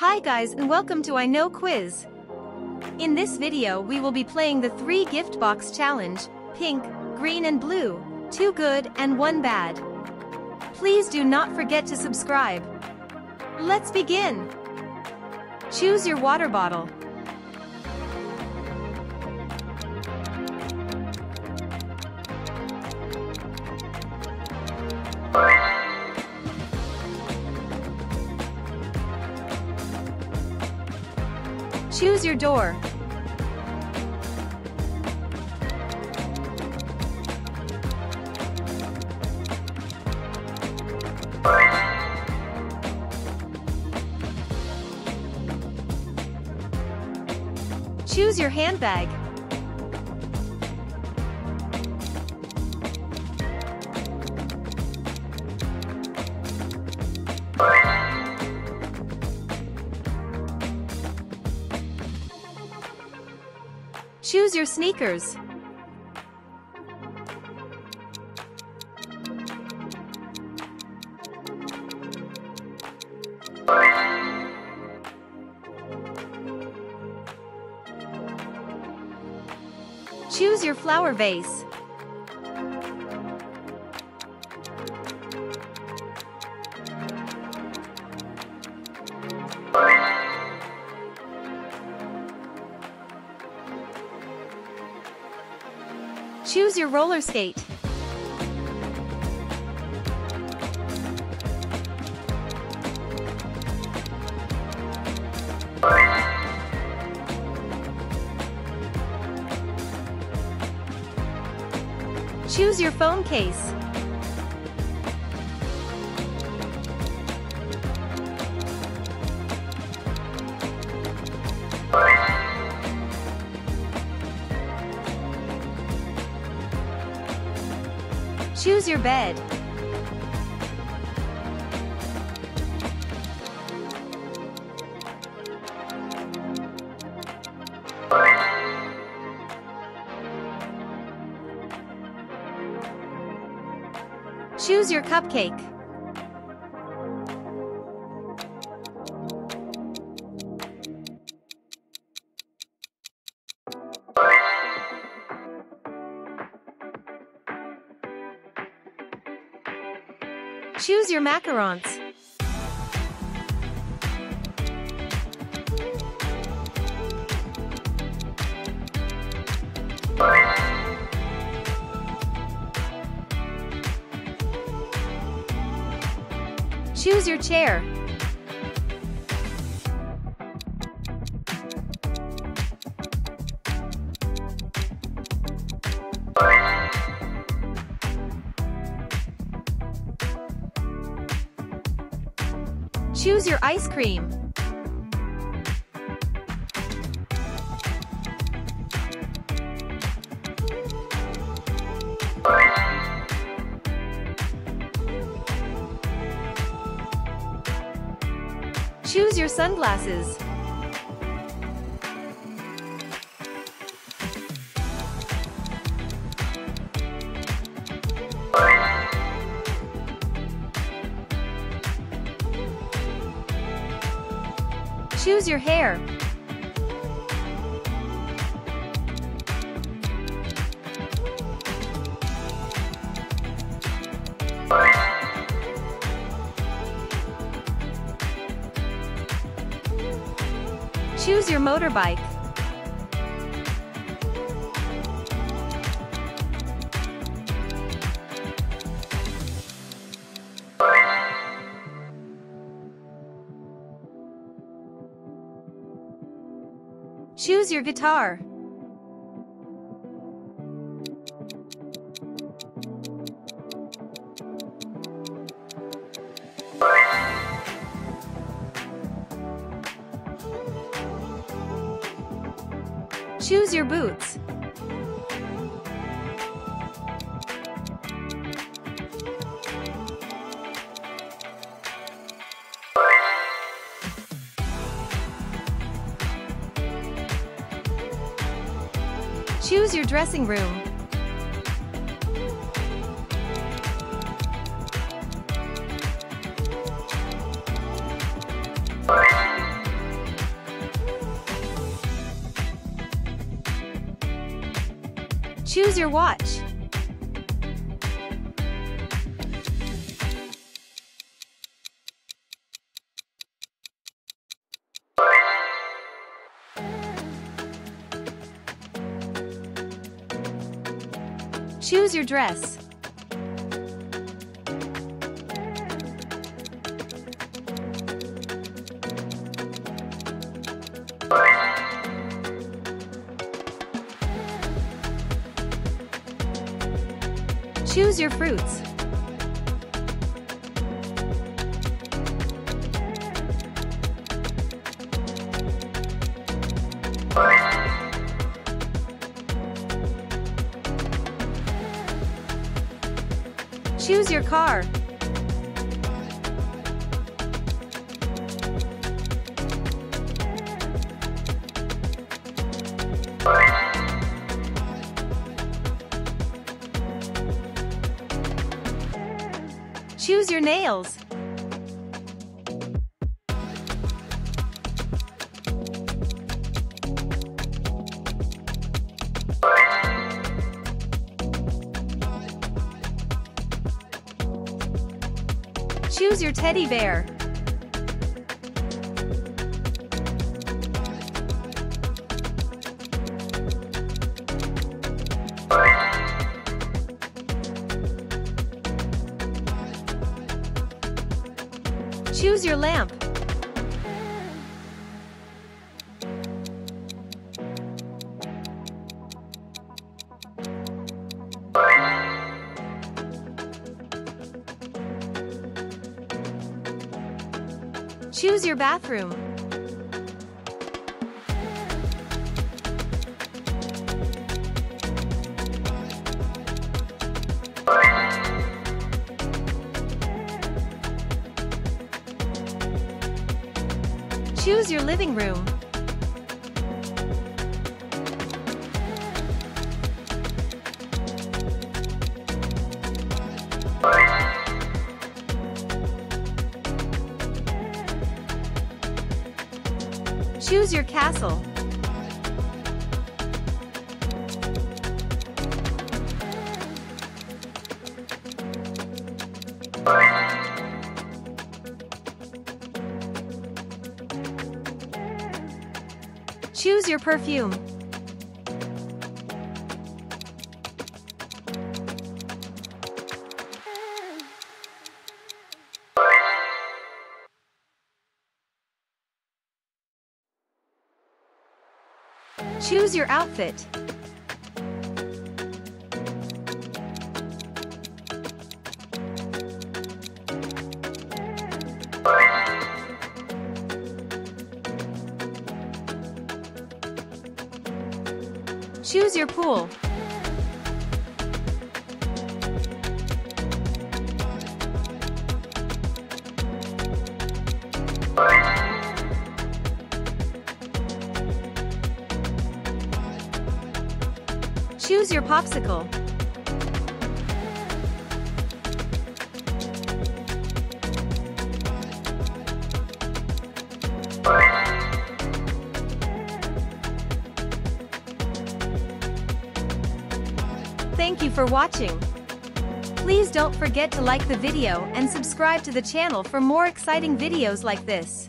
Hi guys and welcome to iKnow Quiz. In this video we will be playing the 3 gift box challenge, pink, green and blue, 2 good and 1 bad. Please do not forget to subscribe. Let's begin. Choose your water bottle. Choose your door. Choose your handbag. Choose your sneakers. Choose your flower vase. Roller skate. Choose your phone case. Choose your bed. Choose your cupcake. Choose your macarons. Choose your chair. Choose your ice cream. Choose your sunglasses. Choose your hair. Choose your motorbike. Choose your guitar. Choose your boots. Choose your dressing room. Choose your watch. Choose your dress. Choose your fruits. Choose your car. Choose your nails. Choose your teddy bear. Choose your lamp. Choose your bathroom. Choose your living room. Choose your castle. Choose your perfume. Choose your outfit. Choose your pool. Choose your popsicle. Thank you for watching. Please don't forget to like the video and subscribe to the channel for more exciting videos like this.